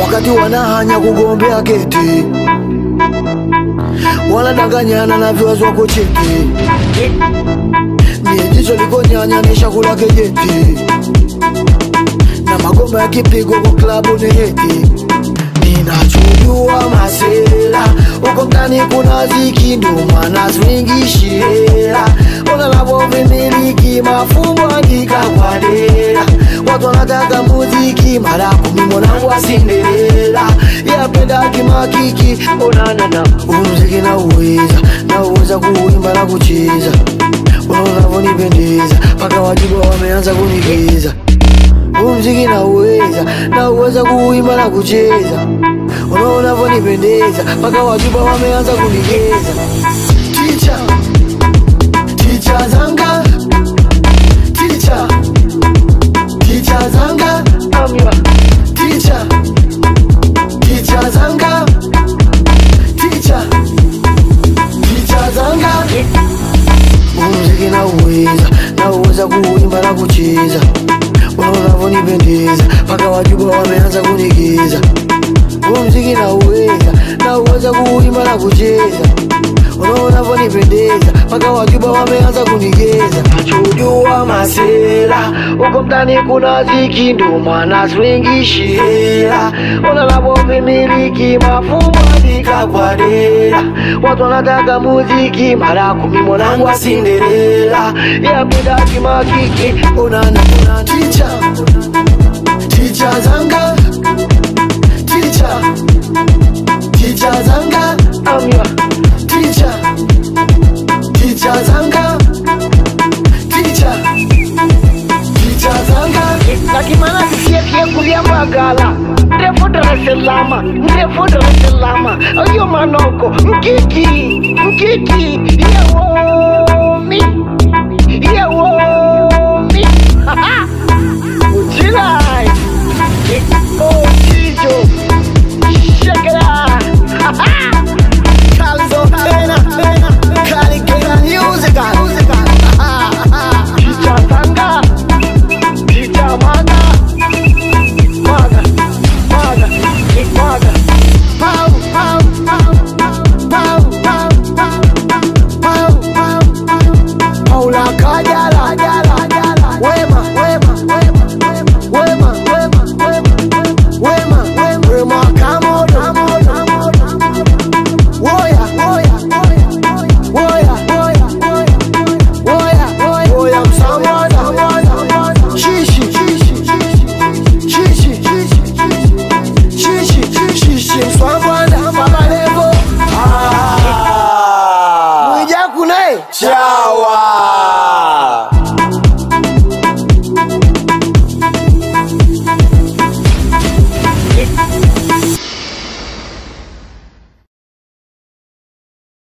wakati wanahanya kugombea keti wanadanganyana na viwazo wako cheti ni jicho likonyanya ni shakula kejeti magomba ya kipigo kwa klabu ni heti. Ninachojua masela uko ndani kuna ziki ndo mwana ona unanavovimiliki mafumbo andika kwa watu wanataka muziki mara kumi mwanangu wa yapenda kimakiki onanana umziki na. Uweza na uweza kuimba na kucheza. Unaonavonipendeza mpaka wajibu wameanza kunigiza umziki na nauweza, na uweza kuimba na kucheza unaonavonipendeza mpaka wajuba wameanza kunigeza ticha ticha zanga. Ticha ticha zanga. Amya. ticha ticha zanga. Ticha ticha zanga. Umziki na uweza na uweza na kucheza unaonavonipendeza mpaka wajuba wameanza kunigeza umziki na uweza na uweza kuimba na kucheza unaonavonipendeza mpaka wajuba wameanza kunigeza. Nachojua masela uko mtani kuna ziki ndo mwana swingishira unanavovimiliki mafumbo andika kwa dera watu wanataka muziki mara kumi mwanangu wa Cinderella yapenda kimakiki unana unana ticha ticha zanga Gala, ndevudra silama ndevudra silama ayo manoko mkiki mkiki yeah. Vai! Tchau!